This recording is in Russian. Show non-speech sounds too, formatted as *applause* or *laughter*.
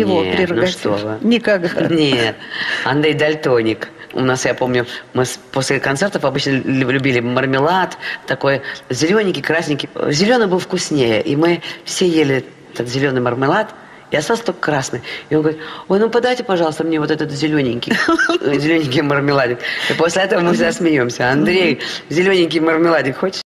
его Нет, ну что вы. Никогда. Нет, Андрей Дальтоник. У нас, я помню, мы после концертов обычно любили мармелад, такой зелененький, красненький. Зеленый был вкуснее, и мы все ели этот зеленый мармелад, и остался только красный. И он говорит, ой, ну подайте, пожалуйста, мне вот этот зелененький, *laughs* зелененький мармеладик. И после этого мы всегда смеемся. Андрей, зелененький мармеладик хочешь?